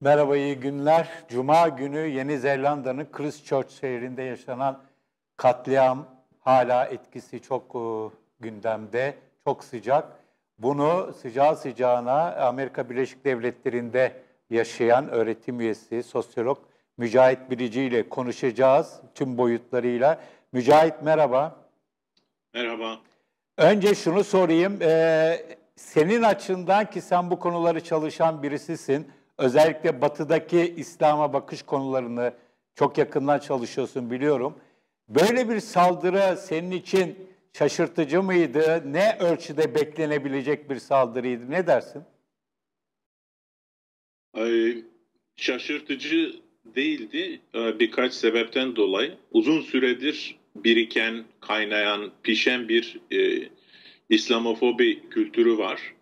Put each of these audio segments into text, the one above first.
Merhaba, iyi günler. Cuma günü Yeni Zelanda'nın Christchurch şehrinde yaşanan katliam hala etkisi çok e, gündemde, çok sıcak. Bunu sıcağı sıcağına Amerika Birleşik Devletleri'nde yaşayan öğretim üyesi, sosyolog Mücahit Bilici ile konuşacağız tüm boyutlarıyla. Mücahit merhaba. Merhaba. Önce şunu sorayım. Ee, senin açından ki sen bu konuları çalışan birisisin. Özellikle batıdaki İslam'a bakış konularını çok yakından çalışıyorsun biliyorum. Böyle bir saldırı senin için şaşırtıcı mıydı? Ne ölçüde beklenebilecek bir saldırıydı? Ne dersin? Ay, şaşırtıcı değildi e, birkaç sebepten dolayı. Uzun süredir biriken, kaynayan, pişen bir e, İslamofobi kültürü var.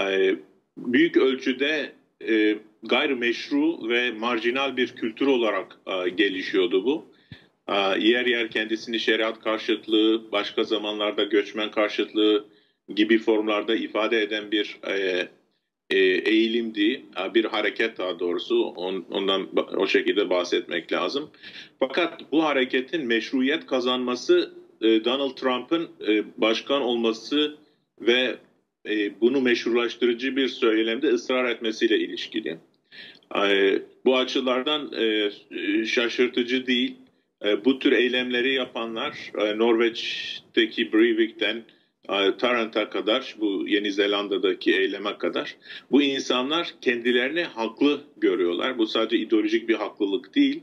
E, büyük ölçüde e, gayrimeşru ve marjinal bir kültür olarak e, gelişiyordu bu. E, yer yer kendisini şeriat karşıtlığı, başka zamanlarda göçmen karşıtlığı gibi formlarda ifade eden bir e, e, eğilimdi, bir hareket daha doğrusu ondan o şekilde bahsetmek lazım. Fakat bu hareketin meşruiyet kazanması e, Donald Trump'ın e, başkan olması ve bunu meşrulaştırıcı bir söylemde ısrar etmesiyle ilişkili. Bu açılardan şaşırtıcı değil. Bu tür eylemleri yapanlar Norveç'teki Breivik'ten Tarant'a kadar, bu Yeni Zelanda'daki eyleme kadar bu insanlar kendilerini haklı görüyorlar. Bu sadece ideolojik bir haklılık değil.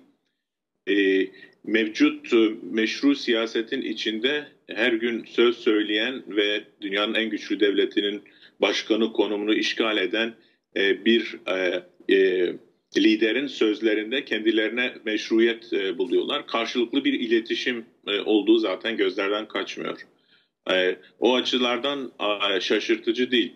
E, mevcut e, meşru siyasetin içinde her gün söz söyleyen ve dünyanın en güçlü devletinin başkanı konumunu işgal eden e, bir e, e, liderin sözlerinde kendilerine meşruiyet e, buluyorlar. Karşılıklı bir iletişim e, olduğu zaten gözlerden kaçmıyor. E, o açılardan e, şaşırtıcı değil.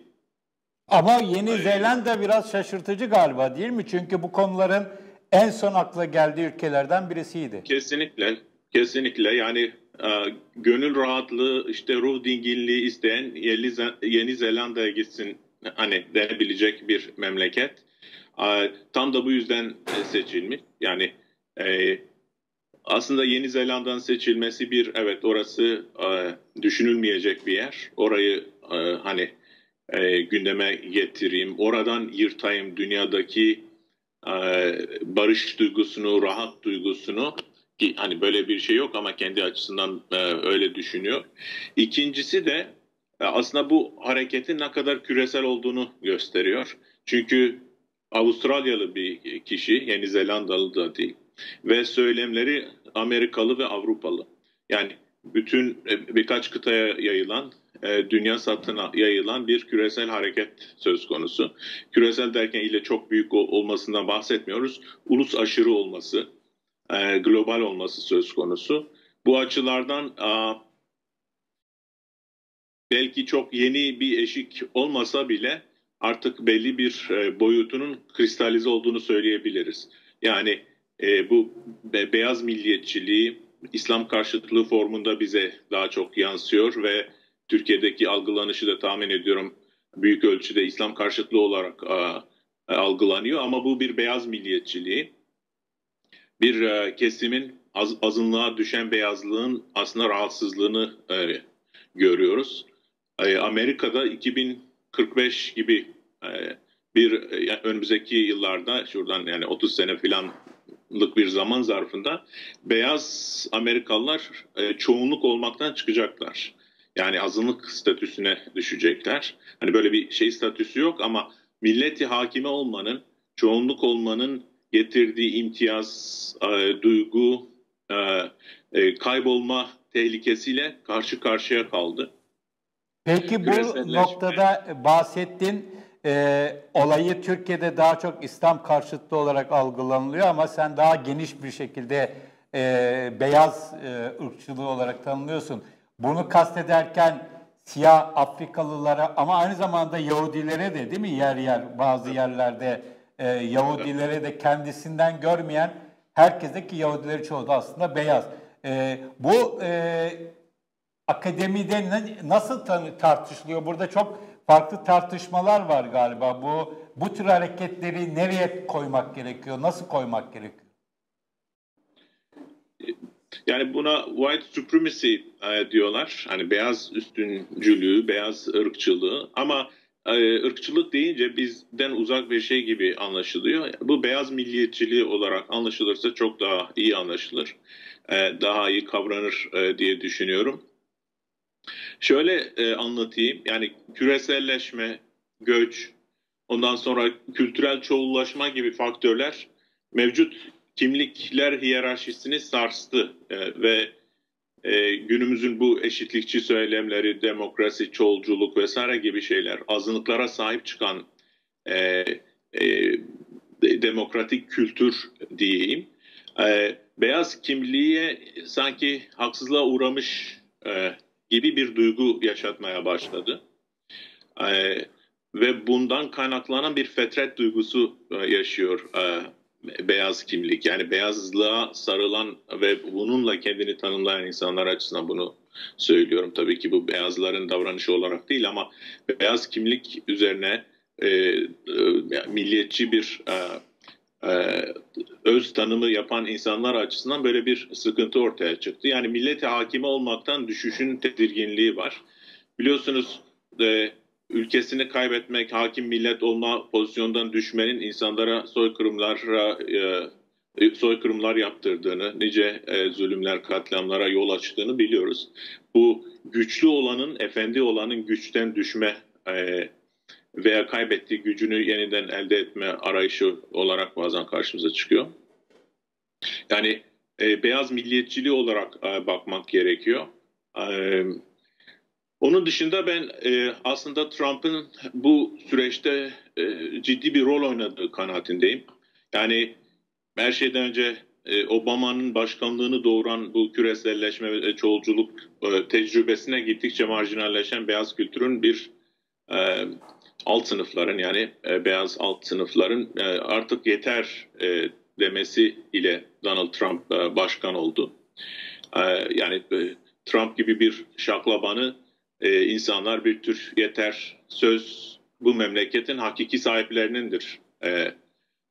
Ama Yeni Zelanda biraz şaşırtıcı galiba değil mi? Çünkü bu konuların en son akla geldiği ülkelerden birisiydi. Kesinlikle, kesinlikle. Yani e, gönül rahatlığı, işte ruh dinginliği isteyen Yeni Zelanda'ya gitsin hani denebilecek bir memleket. E, tam da bu yüzden seçilmiş. Yani e, aslında Yeni Zelanda'nın seçilmesi bir evet orası e, düşünülmeyecek bir yer. Orayı e, hani e, gündeme getireyim, oradan yırtayım dünyadaki e, barış duygusunu, rahat duygusunu ki hani böyle bir şey yok ama kendi açısından e, öyle düşünüyor. İkincisi de e, aslında bu hareketin ne kadar küresel olduğunu gösteriyor. Çünkü Avustralyalı bir kişi, Yeni Zelandalı da değil ve söylemleri Amerikalı ve Avrupalı. Yani bütün e, birkaç kıtaya yayılan, dünya satına yayılan bir küresel hareket söz konusu. Küresel derken ile çok büyük olmasından bahsetmiyoruz. Ulus aşırı olması, e, global olması söz konusu. Bu açılardan belki çok yeni bir eşik olmasa bile artık belli bir boyutunun kristalize olduğunu söyleyebiliriz. Yani e, bu be, beyaz milliyetçiliği İslam karşıtlığı formunda bize daha çok yansıyor ve Türkiye'deki algılanışı da tahmin ediyorum büyük ölçüde İslam karşıtlığı olarak algılanıyor ama bu bir beyaz milliyetçiliği. Bir e, kesimin az, azınlığa düşen beyazlığın aslında rahatsızlığını e, görüyoruz. E, Amerika'da 2045 gibi e, bir yani önümüzdeki yıllarda şuradan yani 30 sene falan lık bir zaman zarfında beyaz Amerikalılar e, çoğunluk olmaktan çıkacaklar. Yani azınlık statüsüne düşecekler. Hani böyle bir şey statüsü yok ama milleti hakime olmanın, çoğunluk olmanın getirdiği imtiyaz, e, duygu, e, e, kaybolma tehlikesiyle karşı karşıya kaldı. Peki bu noktada bahsettin e, olayı Türkiye'de daha çok İslam karşıtı olarak algılanılıyor ama sen daha geniş bir şekilde e, beyaz e, ırkçılığı olarak tanımlıyorsun. Bunu kastederken siyah Afrikalılara ama aynı zamanda Yahudilere de değil mi yer yer bazı yerlerde e, Yahudilere de kendisinden görmeyen herkese ki Yahudileri çoğu da aslında beyaz. E, bu e, akademide nasıl tartışılıyor? Burada çok farklı tartışmalar var galiba. Bu Bu tür hareketleri nereye koymak gerekiyor? Nasıl koymak gerekiyor? Yani buna white supremacy e, diyorlar. Hani beyaz üstüncülüğü, beyaz ırkçılığı ama ırkçılık deyince bizden uzak bir şey gibi anlaşılıyor. Bu beyaz milliyetçiliği olarak anlaşılırsa çok daha iyi anlaşılır. E, daha iyi kavranır e, diye düşünüyorum. Şöyle e, anlatayım. Yani küreselleşme, göç, ondan sonra kültürel çoğullaşma gibi faktörler mevcut kimlikler hiyerarşisini sarstı e, ve e, günümüzün bu eşitlikçi söylemleri, demokrasi, çoğulculuk vesaire gibi şeyler, azınlıklara sahip çıkan e, e, demokratik kültür diyeyim, e, beyaz kimliğe sanki haksızlığa uğramış e, gibi bir duygu yaşatmaya başladı. E, ve bundan kaynaklanan bir fetret duygusu e, yaşıyor e, beyaz kimlik yani beyazlığa sarılan ve bununla kendini tanımlayan insanlar açısından bunu söylüyorum. Tabii ki bu beyazların davranışı olarak değil ama beyaz kimlik üzerine e, e, milliyetçi bir e, e, öz tanımı yapan insanlar açısından böyle bir sıkıntı ortaya çıktı. Yani millete hakime olmaktan düşüşün tedirginliği var. Biliyorsunuz e, ülkesini kaybetmek, hakim millet olma pozisyondan düşmenin insanlara soykırımlara e, e, soykırımlar yaptırdığını, nice e, zulümler, katliamlara yol açtığını biliyoruz. Bu güçlü olanın, efendi olanın güçten düşme veya kaybettiği gücünü yeniden elde etme arayışı olarak bazen karşımıza çıkıyor. Yani beyaz milliyetçiliği olarak bakmak gerekiyor. Onun dışında ben e, aslında Trump'ın bu süreçte e, ciddi bir rol oynadığı kanaatindeyim. Yani her şeyden önce e, Obama'nın başkanlığını doğuran bu küreselleşme ve çoğulculuk e, tecrübesine gittikçe marjinalleşen beyaz kültürün bir e, alt sınıfların yani e, beyaz alt sınıfların e, artık yeter e, demesi ile Donald Trump e, başkan oldu. E, yani e, Trump gibi bir şaklabanı e, insanlar bir tür yeter söz bu memleketin hakiki sahiplerinindir e,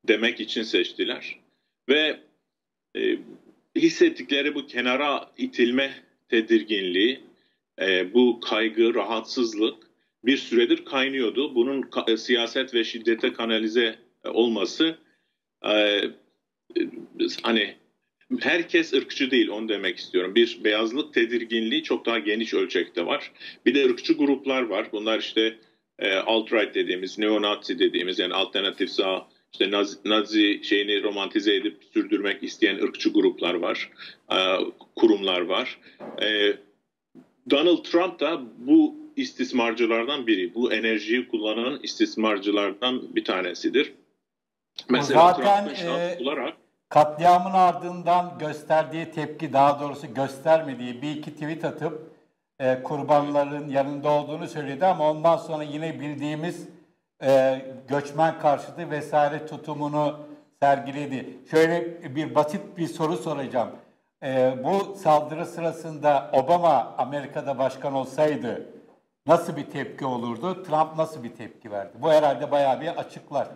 demek için seçtiler. Ve e, hissettikleri bu kenara itilme tedirginliği, e, bu kaygı, rahatsızlık bir süredir kaynıyordu. Bunun ka- siyaset ve şiddete kanalize olması e, hani herkes ırkçı değil onu demek istiyorum. Bir beyazlık tedirginliği çok daha geniş ölçekte var. Bir de ırkçı gruplar var. Bunlar işte e, alt-right dediğimiz, neo-Nazi dediğimiz yani alternatif sağ, işte Nazi, Nazi şeyini romantize edip sürdürmek isteyen ırkçı gruplar var, e, kurumlar var. E, Donald Trump da bu istismarcılardan biri. Bu enerjiyi kullanan istismarcılardan bir tanesidir. Mesela Zaten, Trump'ın şans e, olarak Katliamın ardından gösterdiği tepki, daha doğrusu göstermediği bir iki tweet atıp e, kurbanların yanında olduğunu söyledi ama ondan sonra yine bildiğimiz e, göçmen karşıtı vesaire tutumunu sergiledi. Şöyle bir basit bir soru soracağım. E, bu saldırı sırasında Obama Amerika'da başkan olsaydı nasıl bir tepki olurdu? Trump nasıl bir tepki verdi? Bu herhalde bayağı bir açıklar.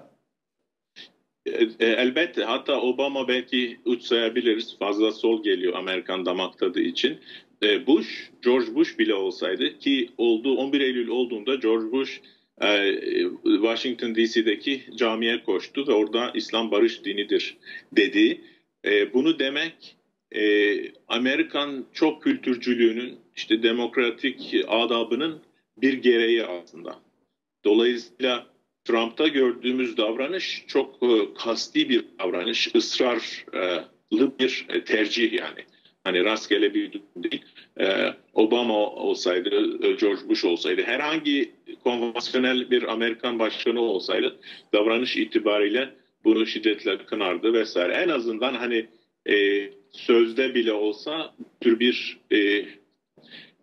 E, e, elbette hatta Obama belki uç sayabiliriz fazla sol geliyor Amerikan damak tadı için. E, Bush, George Bush bile olsaydı ki oldu 11 Eylül olduğunda George Bush Washington DC'deki camiye koştu ve orada İslam barış dinidir dedi. Bunu demek Amerikan çok kültürcülüğünün işte demokratik adabının bir gereği aslında. Dolayısıyla Trump'ta gördüğümüz davranış çok e, kasti bir davranış, ısrarlı bir e, tercih yani. Hani rastgele bir durum değil. E, Obama olsaydı, George Bush olsaydı, herhangi konvansiyonel bir Amerikan başkanı olsaydı davranış itibariyle bunu şiddetle kınardı vesaire. En azından hani e, sözde bile olsa tür bir e,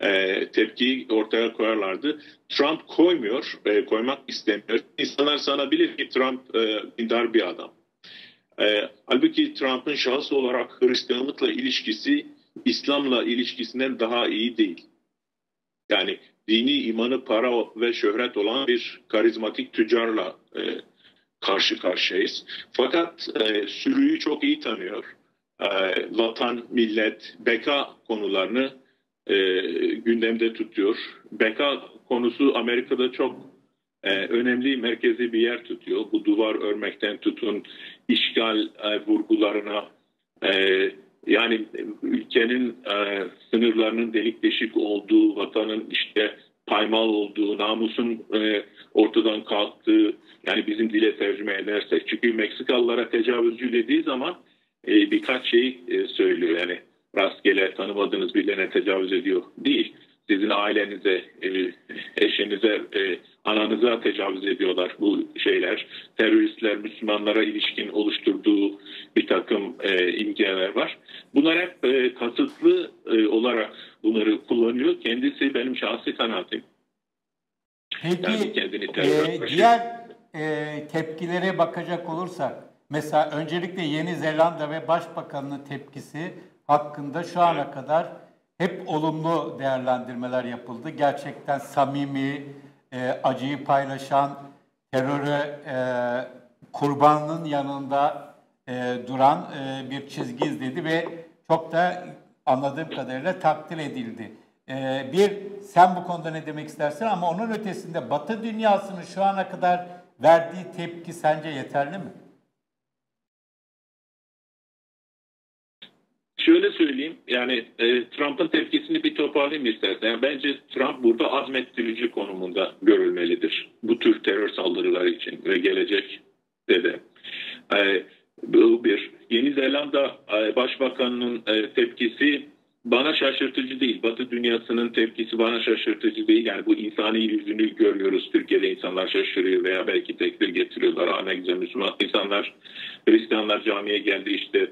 e, tepkiyi ortaya koyarlardı. Trump koymuyor, e, koymak istemiyor. İnsanlar sanabilir ki Trump e, dindar bir adam. E, halbuki Trump'ın şahıs olarak Hristiyanlıkla ilişkisi İslam'la ilişkisinden daha iyi değil. Yani dini imanı para ve şöhret olan bir karizmatik tüccarla e, karşı karşıyayız. Fakat e, sürüyü çok iyi tanıyor. E, vatan, millet, beka konularını e, gündemde tutuyor. Beka konusu Amerika'da çok e, önemli merkezi bir yer tutuyor. Bu duvar örmekten tutun işgal e, vurgularına e, yani ülkenin e, sınırlarının delik deşik olduğu, vatanın işte paymal olduğu, namusun e, ortadan kalktığı, yani bizim dile tercüme edersek. Çünkü Meksikalılara tecavüzcü dediği zaman e, birkaç şey e, söylüyor. Yani rastgele tanımadığınız birilerine tecavüz ediyor değil. Sizin ailenize, e, eşinize, e, ananıza tecavüz ediyorlar bu şeyler. Teröristler Müslümanlara ilişkin oluşturduğu bir takım e, imgeler var. Bunlar hep kasıtlı olarak bunları kullanıyor. Kendisi benim şahsi kanaatim. Peki yani kendini e, diğer e, tepkilere bakacak olursak mesela öncelikle Yeni Zelanda ve Başbakanının tepkisi hakkında şu ana kadar hep olumlu değerlendirmeler yapıldı. Gerçekten samimi, e, acıyı paylaşan, teröre e, kurbanının yanında e, duran e, bir çizgi izledi ve çok da anladığım kadarıyla takdir edildi. E, bir, sen bu konuda ne demek istersin ama onun ötesinde Batı dünyasının şu ana kadar verdiği tepki sence yeterli mi? Şöyle söyleyeyim yani e, Trump'ın tepkisini bir toparlayayım istersen. Yani bence Trump burada azmettirici konumunda görülmelidir. Bu tür terör saldırıları için ve gelecek de. E, bu bir. Yeni Zelanda e, Başbakanı'nın e, tepkisi bana şaşırtıcı değil. Batı dünyasının tepkisi bana şaşırtıcı değil. Yani bu insani yüzünü görüyoruz. Türkiye'de insanlar şaşırıyor veya belki tekbir getiriyorlar. Aa ne güzel Müslüman insanlar, Hristiyanlar camiye geldi işte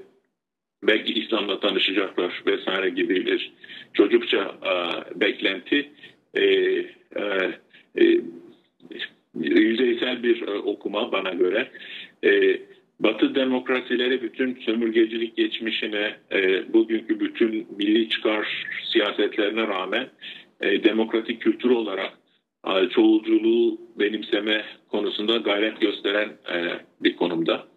belki İslam'la tanışacaklar vesaire gibi bir çocukça e, beklenti e, e, e, yüzeysel bir e, okuma bana göre. E, Batı demokrasileri bütün sömürgecilik geçmişine, e, bugünkü bütün milli çıkar siyasetlerine rağmen e, demokratik kültür olarak e, çoğulculuğu benimseme konusunda gayret gösteren e, bir konumda.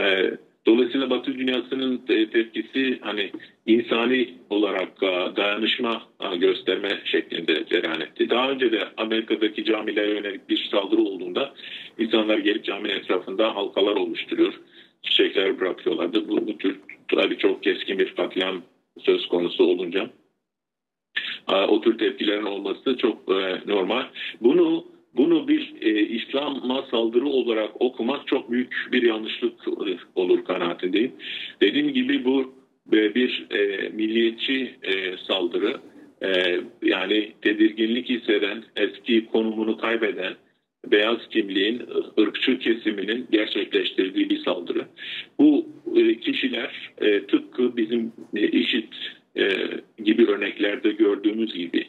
E, Dolayısıyla Batı dünyasının tepkisi hani insani olarak e, dayanışma e, gösterme şeklinde cereyan etti. Daha önce de Amerika'daki camilere yönelik bir saldırı olduğunda insanlar gelip caminin etrafında halkalar oluşturuyor. Çiçekler bırakıyorlardı. Bu, bu tür tabii çok keskin bir katliam söz konusu olunca e, o tür tepkilerin olması çok normal. Bunu bunu bir e, İslam'a saldırı olarak okumak çok büyük bir yanlışlık olur kanaatindeyim. Dediğim gibi bu e, bir e, milliyetçi e, saldırı. E, yani tedirginlik hisseden, eski konumunu kaybeden, beyaz kimliğin, ırkçı kesiminin gerçekleştirdiği bir saldırı. Bu e, kişiler e, tıpkı bizim e, işit e, gibi örneklerde gördüğümüz gibi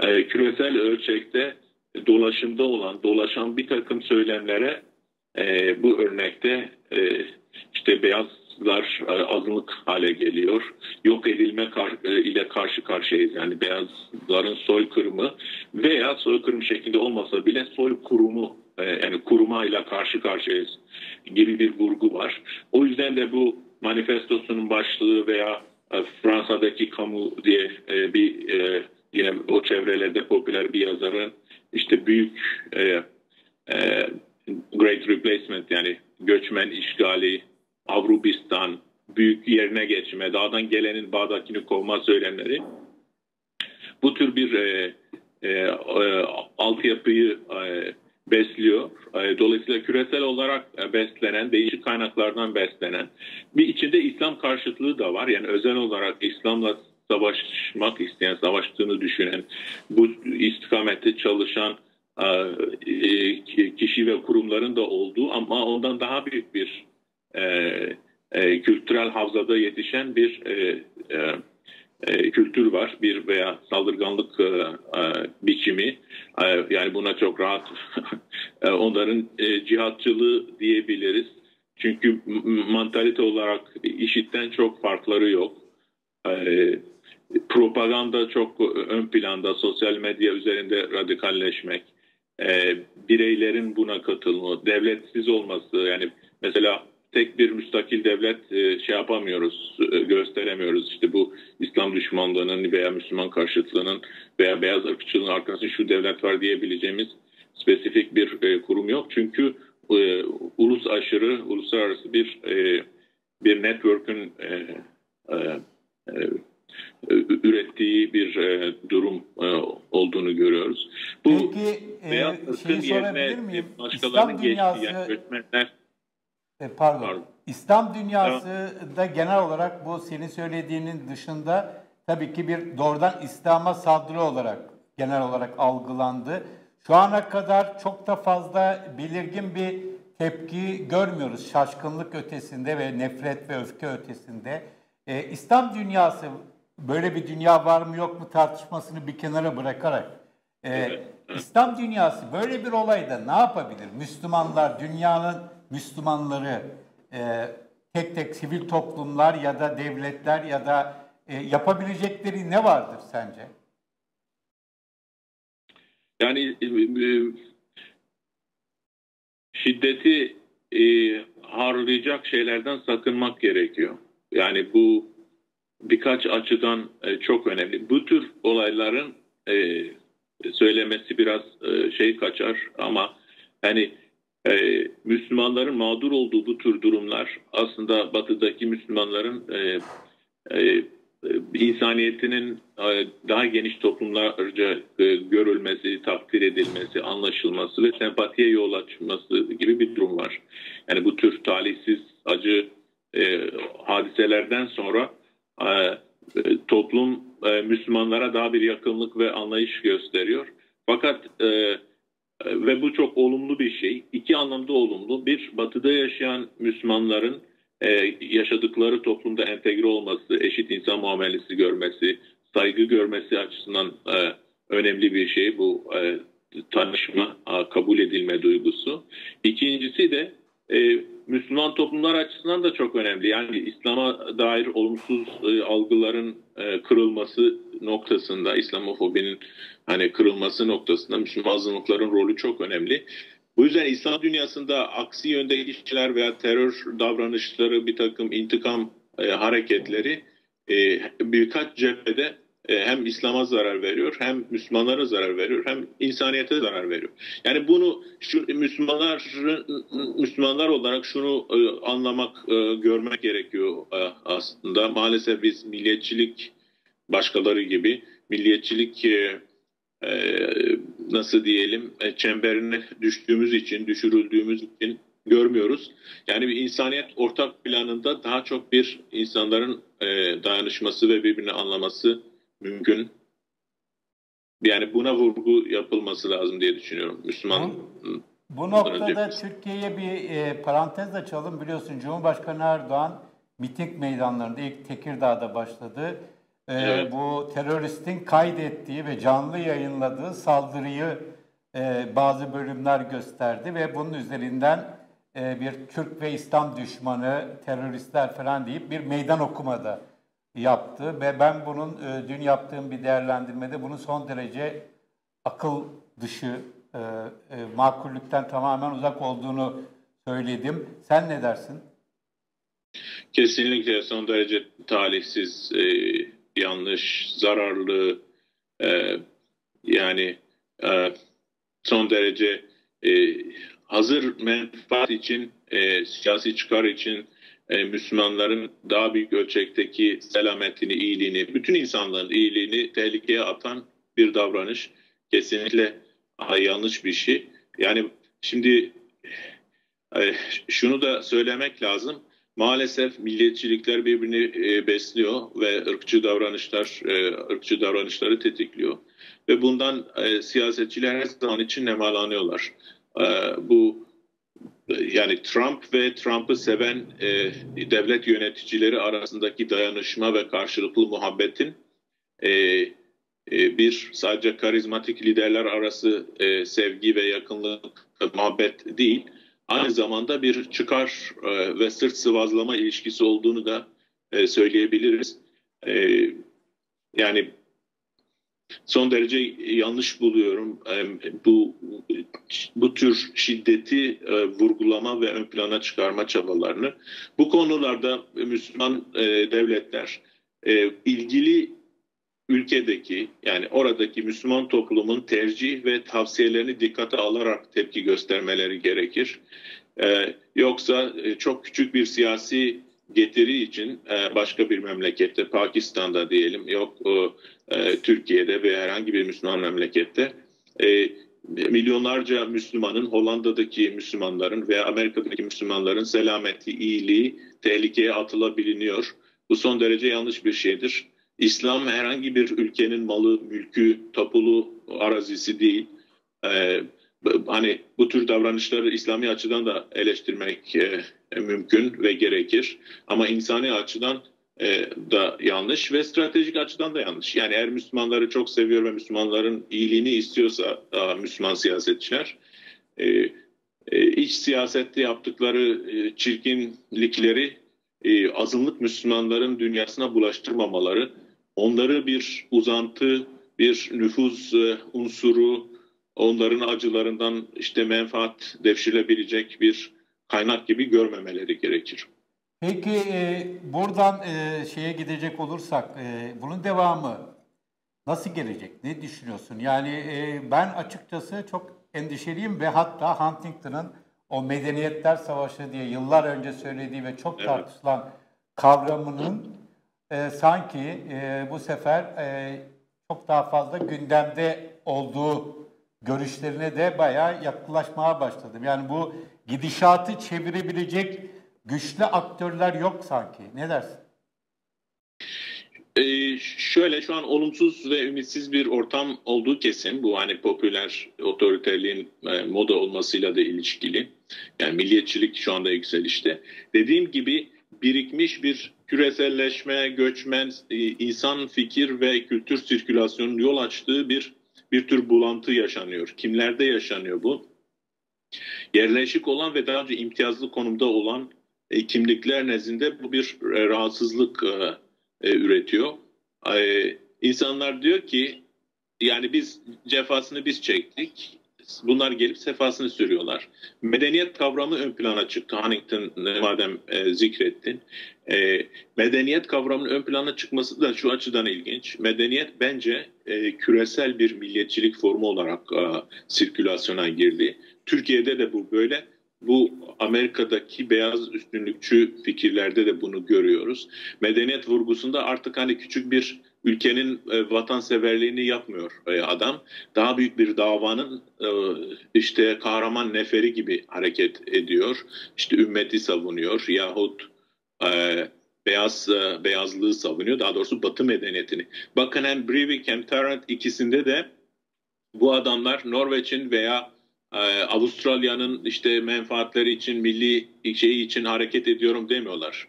e, küresel ölçekte dolaşımda olan, dolaşan bir takım söylemlere e, bu örnekte e, işte beyazlar e, azınlık hale geliyor. Yok edilme kar, e, ile karşı karşıyayız. Yani beyazların soykırımı veya soykırım şeklinde olmasa bile soy kurumu e, yani kurumayla karşı karşıyayız gibi bir vurgu var. O yüzden de bu manifestosunun başlığı veya e, Fransa'daki kamu diye e, bir e, yine o çevrelerde popüler bir yazarın işte büyük e, e, Great Replacement yani göçmen işgali, Avrubistan, büyük yerine geçme, dağdan gelenin bağdakini kovma söylemleri bu tür bir e, e, e, altyapıyı e, besliyor. E, dolayısıyla küresel olarak e, beslenen, değişik kaynaklardan beslenen bir içinde İslam karşıtlığı da var. Yani özel olarak İslam'la savaşmak isteyen, savaştığını düşünen, bu istikamette çalışan e, kişi ve kurumların da olduğu ama ondan daha büyük bir e, e, kültürel havzada yetişen bir e, e, e, kültür var, bir veya saldırganlık e, e, biçimi. E, yani buna çok rahat e, onların e, cihatçılığı diyebiliriz. Çünkü mantalite olarak işitten çok farkları yok. E, propaganda çok ön planda, sosyal medya üzerinde radikalleşmek, e, bireylerin buna katılımı, devletsiz olması yani mesela tek bir müstakil devlet e, şey yapamıyoruz, e, gösteremiyoruz. İşte bu İslam düşmanlığının veya Müslüman karşıtlığının veya beyaz ırkçılığın arkasında şu devlet var diyebileceğimiz spesifik bir e, kurum yok. Çünkü e, ulus aşırı, uluslararası bir e, bir network'ün e, e, e, ürettiği bir e, durum e, olduğunu görüyoruz. Bu Peki, beyaz e, ırkın yerine başkalarının geçtiği yani göçmenler e, pardon. pardon. İslam dünyası da genel olarak bu senin söylediğinin dışında tabii ki bir doğrudan İslam'a saldırı olarak genel olarak algılandı. Şu ana kadar çok da fazla belirgin bir tepki görmüyoruz şaşkınlık ötesinde ve nefret ve öfke ötesinde. Ee, İslam dünyası böyle bir dünya var mı yok mu tartışmasını bir kenara bırakarak e, evet. İslam dünyası böyle bir olayda ne yapabilir? Müslümanlar, dünyanın Müslümanları, e, tek tek sivil toplumlar ya da devletler ya da e, yapabilecekleri ne vardır sence? Yani e, e, şiddeti e, harlayacak şeylerden sakınmak gerekiyor. Yani bu birkaç açıdan e, çok önemli. Bu tür olayların e, söylemesi biraz e, şey kaçar ama yani e, Müslümanların mağdur olduğu bu tür durumlar aslında batıdaki Müslümanların e, e, insaniyetinin e, daha geniş toplumlarca e, görülmesi, takdir edilmesi, anlaşılması ve sempatiye yol açması gibi bir durum var. Yani bu tür talihsiz, acı e, hadiselerden sonra e, e toplum e, Müslümanlara daha bir yakınlık ve anlayış gösteriyor. Fakat e, ve bu çok olumlu bir şey. İki anlamda olumlu. Bir, batıda yaşayan Müslümanların e, yaşadıkları toplumda entegre olması, eşit insan muamelesi görmesi, saygı görmesi açısından e, önemli bir şey bu e, tanışma, e, kabul edilme duygusu. İkincisi de e, Müslüman toplumlar açısından da çok önemli. Yani İslam'a dair olumsuz e, algıların e, kırılması noktasında, İslamofobinin hani kırılması noktasında Müslüman azınlıkların rolü çok önemli. Bu yüzden İslam dünyasında aksi yönde işçiler veya terör davranışları, bir takım intikam e, hareketleri e, birkaç cephede hem İslam'a zarar veriyor, hem Müslümanlara zarar veriyor, hem insaniyete zarar veriyor. Yani bunu şu Müslümanlar Müslümanlar olarak şunu e, anlamak, e, görmek gerekiyor e, aslında. Maalesef biz milliyetçilik başkaları gibi milliyetçilik e, e, nasıl diyelim e, çemberine düştüğümüz için, düşürüldüğümüz için görmüyoruz. Yani bir insaniyet ortak planında daha çok bir insanların e, dayanışması ve birbirini anlaması mümkün. Yani buna vurgu yapılması lazım diye düşünüyorum. Müslüman bu, bu noktada Türkiye'ye bir e, parantez açalım. Biliyorsun Cumhurbaşkanı Erdoğan miting meydanlarında ilk Tekirdağ'da başladı e, evet. bu teröristin kaydettiği ve canlı yayınladığı saldırıyı e, bazı bölümler gösterdi ve bunun üzerinden e, bir Türk ve İslam düşmanı teröristler falan deyip bir meydan okumada yaptı ve ben bunun e, dün yaptığım bir değerlendirmede bunun son derece akıl dışı e, e, makullükten tamamen uzak olduğunu söyledim. Sen ne dersin? Kesinlikle son derece talihsiz e, yanlış, zararlı yani son derece hazır menfaat için, e, siyasi çıkar için e, Müslümanların daha büyük ölçekteki selametini, iyiliğini, bütün insanların iyiliğini tehlikeye atan bir davranış. Kesinlikle yanlış bir şey. Yani şimdi e, şunu da söylemek lazım maalesef milliyetçilikler birbirini e, besliyor ve ırkçı davranışlar e, ırkçı davranışları tetikliyor ve bundan e, siyasetçiler her zaman için nemalanıyorlar. E, bu yani Trump ve Trump'ı seven e, devlet yöneticileri arasındaki dayanışma ve karşılıklı muhabbetin e, e, bir sadece karizmatik liderler arası e, sevgi ve yakınlık muhabbet değil, aynı zamanda bir çıkar e, ve sırt sıvazlama ilişkisi olduğunu da e, söyleyebiliriz. E, yani son derece yanlış buluyorum. Bu bu tür şiddeti e, vurgulama ve ön plana çıkarma çabalarını. Bu konularda Müslüman e, devletler e, ilgili ülkedeki yani oradaki Müslüman toplumun tercih ve tavsiyelerini dikkate alarak tepki göstermeleri gerekir. Yoksa çok küçük bir siyasi getiri için başka bir memlekette, Pakistan'da diyelim, yok e, Türkiye'de ve herhangi bir Müslüman memlekette e, milyonlarca Müslümanın, Hollanda'daki Müslümanların veya Amerika'daki Müslümanların selameti, iyiliği tehlikeye atılabiliniyor. Bu son derece yanlış bir şeydir. İslam herhangi bir ülkenin malı, mülkü, tapulu arazisi değil. Ee, hani bu tür davranışları İslami açıdan da eleştirmek e, mümkün ve gerekir. Ama insani açıdan e, da yanlış ve stratejik açıdan da yanlış. Yani eğer Müslümanları çok seviyor ve Müslümanların iyiliğini istiyorsa e, Müslüman siyasetçiler e, iç siyasette yaptıkları çirkinlikleri azınlık Müslümanların dünyasına bulaştırmamaları, onları bir uzantı, bir nüfuz unsuru, onların acılarından işte menfaat devşirilebilecek bir kaynak gibi görmemeleri gerekir. Peki e, buradan e, şeye gidecek olursak e, bunun devamı nasıl gelecek? Ne düşünüyorsun? Yani e, ben açıkçası çok endişeliyim ve hatta Huntington'ın o medeniyetler savaşı diye yıllar önce söylediği ve çok evet. tartışılan kavramının e, sanki e, bu sefer e, çok daha fazla gündemde olduğu görüşlerine de bayağı yaklaşmaya başladım. Yani bu gidişatı çevirebilecek güçlü aktörler yok sanki. Ne dersin? Ee, şöyle şu an olumsuz ve ümitsiz bir ortam olduğu kesin. Bu hani popüler otoriterliğin e, moda olmasıyla da ilişkili. Yani milliyetçilik şu anda yükselişte. Dediğim gibi birikmiş bir küreselleşme, göçmen, e, insan fikir ve kültür sirkülasyonunun yol açtığı bir bir tür bulantı yaşanıyor. Kimlerde yaşanıyor bu? Yerleşik olan ve daha önce imtiyazlı konumda olan e, kimlikler nezdinde bu bir e, rahatsızlık e, e, üretiyor. E, insanlar diyor ki yani biz cefasını biz çektik. Bunlar gelip sefasını sürüyorlar. Medeniyet kavramı ön plana çıktı. Huntington e, madem e, zikrettin. E, medeniyet kavramının ön plana çıkması da şu açıdan ilginç. Medeniyet bence e, küresel bir milliyetçilik formu olarak e, sirkülasyona girdi. Türkiye'de de bu böyle. Bu Amerika'daki beyaz üstünlükçü fikirlerde de bunu görüyoruz. Medeniyet vurgusunda artık hani küçük bir ülkenin e, vatanseverliğini yapmıyor e, adam. Daha büyük bir davanın e, işte kahraman neferi gibi hareket ediyor. İşte ümmeti savunuyor yahut beyaz beyazlığı savunuyor. Daha doğrusu Batı medeniyetini. Bakın hem Breivik hem Tarrant ikisinde de bu adamlar Norveç'in veya Avustralya'nın işte menfaatleri için, milli şeyi için hareket ediyorum demiyorlar.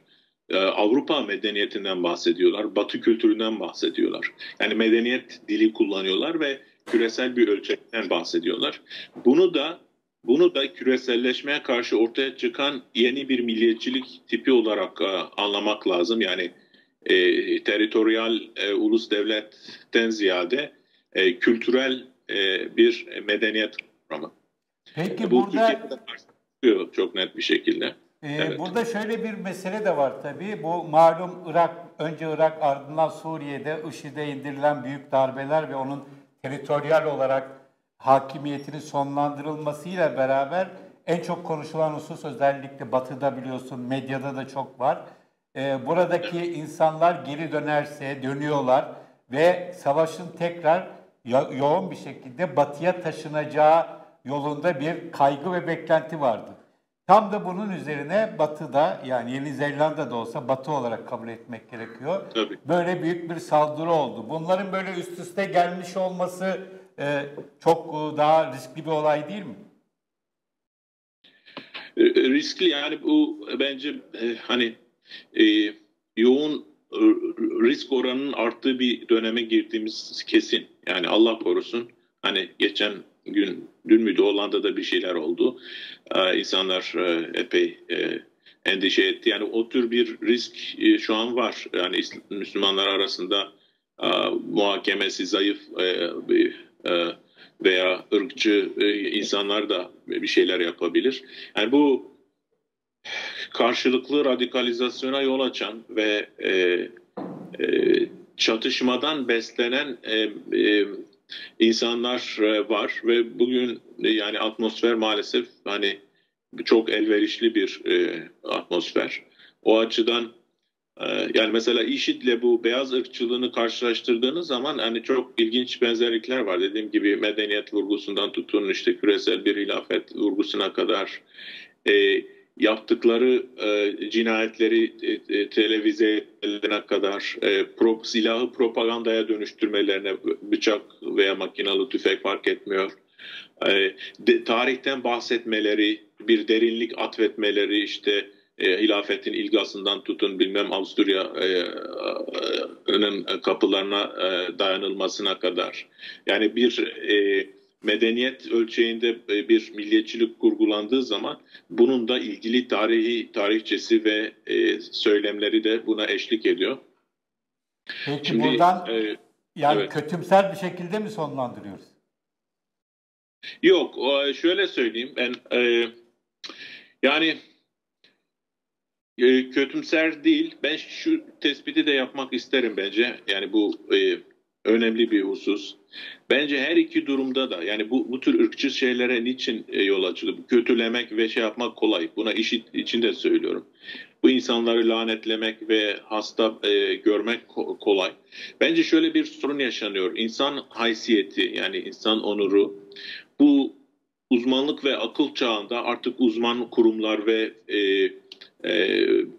Ee, Avrupa medeniyetinden bahsediyorlar, Batı kültüründen bahsediyorlar. Yani medeniyet dili kullanıyorlar ve küresel bir ölçekten bahsediyorlar. Bunu da bunu da küreselleşmeye karşı ortaya çıkan yeni bir milliyetçilik tipi olarak e, anlamak lazım. Yani e, teritoryal e, ulus devletten ziyade e, kültürel e, bir medeniyet programı. Peki Bu burada çok net bir şekilde. Ee, evet. Burada şöyle bir mesele de var tabii. Bu malum Irak, önce Irak ardından Suriye'de IŞİD'e indirilen büyük darbeler ve onun teritoryal olarak hakimiyetinin sonlandırılmasıyla beraber en çok konuşulan husus özellikle Batı'da biliyorsun medyada da çok var. Ee, buradaki insanlar geri dönerse dönüyorlar ve savaşın tekrar yoğun bir şekilde Batı'ya taşınacağı yolunda bir kaygı ve beklenti vardı. Tam da bunun üzerine Batı'da yani Yeni Zelanda'da olsa Batı olarak kabul etmek gerekiyor. Tabii. Böyle büyük bir saldırı oldu. Bunların böyle üst üste gelmiş olması e, çok e, daha riskli bir olay değil mi? E, riskli yani bu bence e, hani e, yoğun e, risk oranının arttığı bir döneme girdiğimiz kesin. Yani Allah korusun hani geçen gün dün müydü Hollanda'da bir şeyler oldu. Ee, insanlar e, epey e, endişe etti. Yani o tür bir risk e, şu an var. Yani Müslümanlar arasında muhakemesi zayıf veya ırkçı insanlar da bir şeyler yapabilir. Yani bu karşılıklı radikalizasyona yol açan ve çatışmadan beslenen insanlar e, var ve bugün e, yani atmosfer maalesef hani çok elverişli bir e, atmosfer. O açıdan e, yani mesela IŞİD'le bu beyaz ırkçılığını karşılaştırdığınız zaman hani çok ilginç benzerlikler var. Dediğim gibi medeniyet vurgusundan tutun işte küresel bir hilafet vurgusuna kadar e, yaptıkları e, cinayetleri e, e televize edilene kadar e, pro, silahı propagandaya dönüştürmelerine bıçak veya makinalı tüfek fark etmiyor. E, de, tarihten bahsetmeleri, bir derinlik atfetmeleri işte e, hilafetin ilgasından tutun bilmem Avusturya'nın e, kapılarına e, dayanılmasına kadar. Yani bir e, medeniyet ölçeğinde e, bir milliyetçilik kurgulandığı zaman bunun da ilgili tarihi tarihçesi ve e, söylemleri de buna eşlik ediyor. Peki Şimdi, buradan e, yani evet. kötümser bir şekilde mi sonlandırıyoruz? Yok, şöyle söyleyeyim ben e, yani e, kötümser değil. Ben şu tespiti de yapmak isterim bence. Yani bu e, önemli bir husus. Bence her iki durumda da yani bu, bu tür ırkçı şeylere niçin e, yol açıldı? Kötülemek ve şey yapmak kolay. Buna işit için de söylüyorum. Bu insanları lanetlemek ve hasta e, görmek kolay. Bence şöyle bir sorun yaşanıyor. İnsan haysiyeti yani insan onuru bu uzmanlık ve akıl çağında artık uzman kurumlar ve e, e,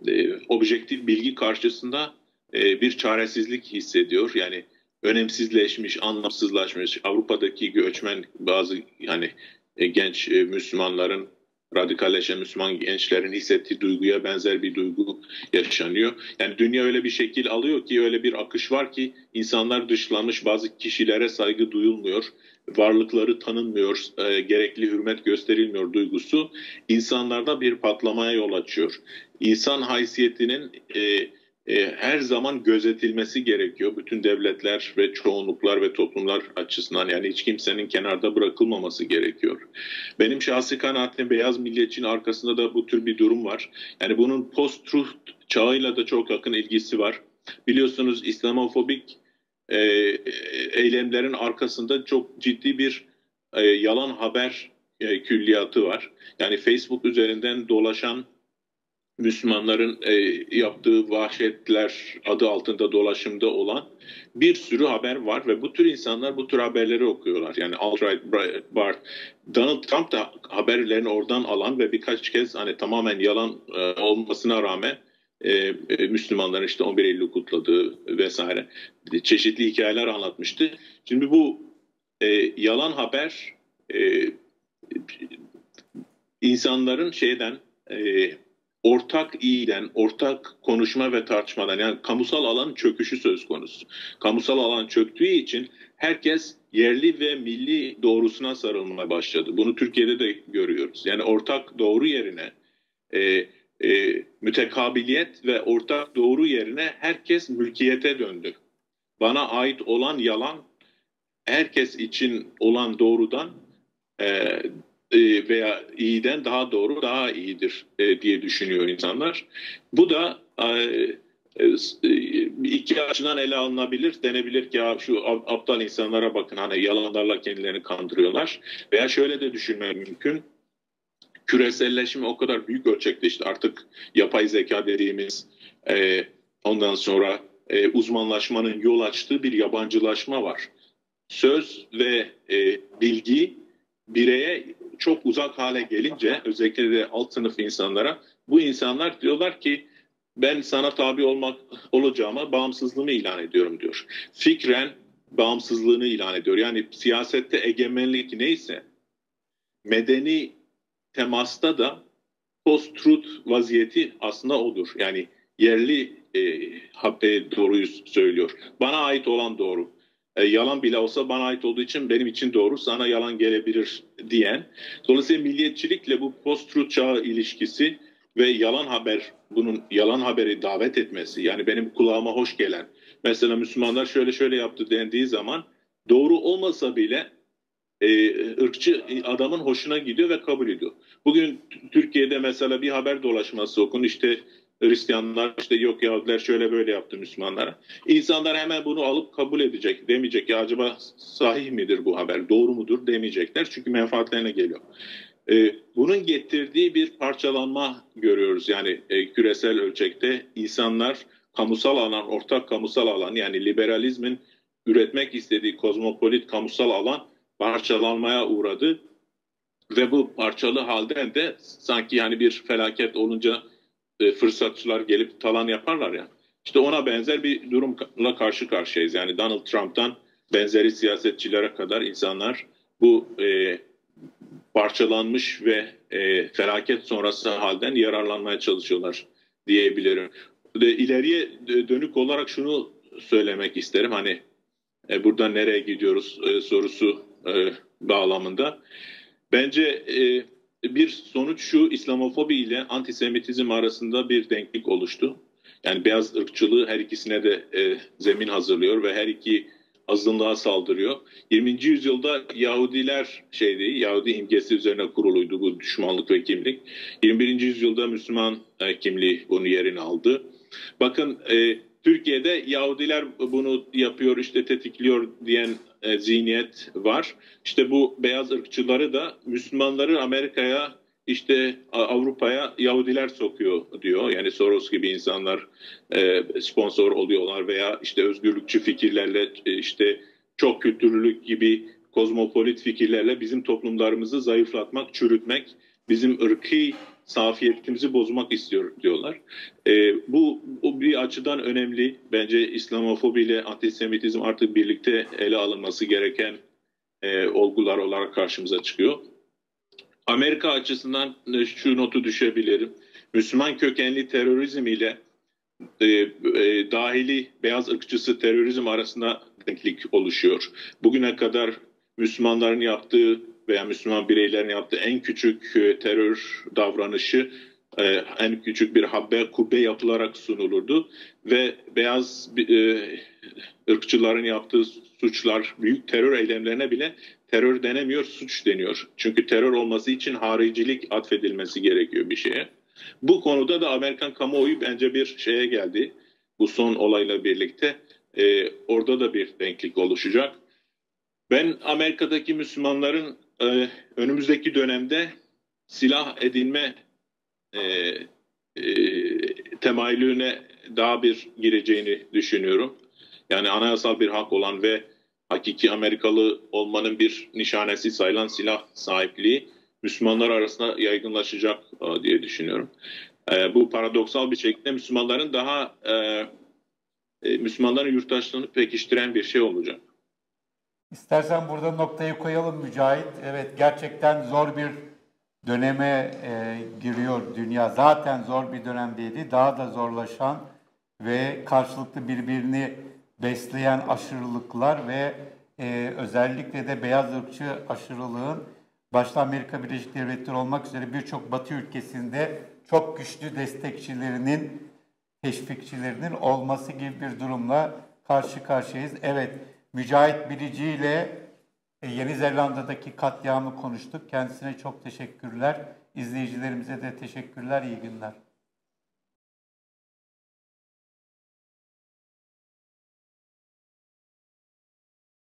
e, objektif bilgi karşısında e, bir çaresizlik hissediyor. Yani önemsizleşmiş, anlamsızlaşmış Avrupa'daki göçmen bazı yani e, genç e, Müslümanların radikalleşen Müslüman gençlerin hissettiği duyguya benzer bir duygu yaşanıyor. Yani dünya öyle bir şekil alıyor ki öyle bir akış var ki insanlar dışlanmış bazı kişilere saygı duyulmuyor. Varlıkları tanınmıyor, e, gerekli hürmet gösterilmiyor duygusu insanlarda bir patlamaya yol açıyor. İnsan haysiyetinin e, e, her zaman gözetilmesi gerekiyor. Bütün devletler ve çoğunluklar ve toplumlar açısından yani hiç kimsenin kenarda bırakılmaması gerekiyor. Benim şahsi kanaatim beyaz milliyetçinin arkasında da bu tür bir durum var. Yani bunun post-truth çağıyla da çok yakın ilgisi var. Biliyorsunuz İslamofobik e, eylemlerin arkasında çok ciddi bir e, yalan haber e, külliyatı var. Yani Facebook üzerinden dolaşan Müslümanların e, yaptığı vahşetler adı altında dolaşımda olan bir sürü haber var ve bu tür insanlar bu tür haberleri okuyorlar. Yani alt-right Bart, Donald Trump da haberlerini oradan alan ve birkaç kez hani tamamen yalan e, olmasına rağmen e, e, Müslümanların işte 11 Eylül kutladığı vesaire çeşitli hikayeler anlatmıştı. Şimdi bu e, yalan haber e, insanların şeyden e, ortak iyiden, ortak konuşma ve tartışmadan yani kamusal alan çöküşü söz konusu. Kamusal alan çöktüğü için herkes yerli ve milli doğrusuna sarılmaya başladı. Bunu Türkiye'de de görüyoruz. Yani ortak doğru yerine e, e, mütekabiliyet ve ortak doğru yerine herkes mülkiyete döndü. Bana ait olan yalan herkes için olan doğrudan e, veya iyiden daha doğru daha iyidir e, diye düşünüyor insanlar. Bu da e, iki açıdan ele alınabilir. Denebilir ki şu aptal insanlara bakın hani yalanlarla kendilerini kandırıyorlar. Veya şöyle de düşünmek mümkün. Küreselleşme o kadar büyük ölçekte işte artık yapay zeka dediğimiz ondan sonra uzmanlaşmanın yol açtığı bir yabancılaşma var. Söz ve bilgi bireye çok uzak hale gelince özellikle de alt sınıf insanlara bu insanlar diyorlar ki ben sana tabi olmak olacağıma bağımsızlığımı ilan ediyorum diyor. Fikren bağımsızlığını ilan ediyor. Yani siyasette egemenlik neyse medeni temasta da post-truth vaziyeti aslında odur. Yani yerli e, doğruyu söylüyor. Bana ait olan doğru e, yalan bile olsa bana ait olduğu için benim için doğru, sana yalan gelebilir diyen. Dolayısıyla milliyetçilikle bu post-truth çağı ilişkisi ve yalan haber, bunun yalan haberi davet etmesi, yani benim kulağıma hoş gelen, mesela Müslümanlar şöyle şöyle yaptı dendiği zaman doğru olmasa bile e, ırkçı adamın hoşuna gidiyor ve kabul ediyor. Bugün Türkiye'de mesela bir haber dolaşması okun işte Hristiyanlar işte yok Yahudiler şöyle böyle yaptı Müslümanlara. İnsanlar hemen bunu alıp kabul edecek. Demeyecek ya acaba sahih midir bu haber doğru mudur demeyecekler. Çünkü menfaatlerine geliyor. Ee, bunun getirdiği bir parçalanma görüyoruz. Yani e, küresel ölçekte insanlar kamusal alan, ortak kamusal alan yani liberalizmin üretmek istediği kozmopolit kamusal alan parçalanmaya uğradı. Ve bu parçalı halden de sanki yani bir felaket olunca e, fırsatçılar gelip talan yaparlar ya. İşte ona benzer bir durumla karşı karşıyayız. Yani Donald Trump'tan benzeri siyasetçilere kadar insanlar bu e, parçalanmış ve e, felaket sonrası halden yararlanmaya çalışıyorlar diyebilirim. İleriye dönük olarak şunu söylemek isterim. Hani e, buradan nereye gidiyoruz e, sorusu e, bağlamında. Bence e, bir sonuç şu İslamofobi ile antisemitizm arasında bir denklik oluştu. Yani beyaz ırkçılığı her ikisine de e, zemin hazırlıyor ve her iki azınlığa saldırıyor. 20. yüzyılda Yahudiler şeydi, Yahudi imgesi üzerine kuruluydu bu düşmanlık ve kimlik. 21. yüzyılda Müslüman e, kimliği bunu yerini aldı. Bakın e, Türkiye'de Yahudiler bunu yapıyor işte tetikliyor diyen e, zihniyet var. İşte bu beyaz ırkçıları da Müslümanları Amerika'ya işte Avrupa'ya Yahudiler sokuyor diyor. Yani Soros gibi insanlar e, sponsor oluyorlar veya işte özgürlükçü fikirlerle e, işte çok kültürlülük gibi kozmopolit fikirlerle bizim toplumlarımızı zayıflatmak, çürütmek, bizim ırkı safiyetimizi bozmak istiyor diyorlar. E, bu, bu bir açıdan önemli. Bence İslamofobi ile antisemitizm artık birlikte ele alınması gereken e, olgular olarak karşımıza çıkıyor. Amerika açısından e, şu notu düşebilirim. Müslüman kökenli terörizm ile e, e, dahili beyaz ırkçısı terörizm arasında denklik oluşuyor. Bugüne kadar Müslümanların yaptığı veya Müslüman bireylerin yaptığı en küçük e, terör davranışı e, en küçük bir habbe kubbe yapılarak sunulurdu ve beyaz e, ırkçıların yaptığı suçlar büyük terör eylemlerine bile terör denemiyor suç deniyor. Çünkü terör olması için haricilik atfedilmesi gerekiyor bir şeye. Bu konuda da Amerikan kamuoyu bence bir şeye geldi. Bu son olayla birlikte e, orada da bir denklik oluşacak. Ben Amerika'daki Müslümanların e, önümüzdeki dönemde silah edinme e, e, temayülüne daha bir gireceğini düşünüyorum. Yani anayasal bir hak olan ve hakiki Amerikalı olmanın bir nişanesi sayılan silah sahipliği Müslümanlar arasında yaygınlaşacak e, diye düşünüyorum. E, bu paradoksal bir şekilde Müslümanların daha e, Müslümanların yurttaşlığını pekiştiren bir şey olacak. İstersen burada noktayı koyalım Mücahit. Evet gerçekten zor bir döneme e, giriyor dünya. Zaten zor bir dönemdeydi. Daha da zorlaşan ve karşılıklı birbirini besleyen aşırılıklar ve e, özellikle de beyaz ırkçı aşırılığın başta Amerika Birleşik Devletleri olmak üzere birçok Batı ülkesinde çok güçlü destekçilerinin, teşvikçilerinin olması gibi bir durumla karşı karşıyayız. Evet, Mücahit Bilici ile e, Yeni Zelanda'daki katliamı konuştuk. Kendisine çok teşekkürler. İzleyicilerimize de teşekkürler. İyi günler.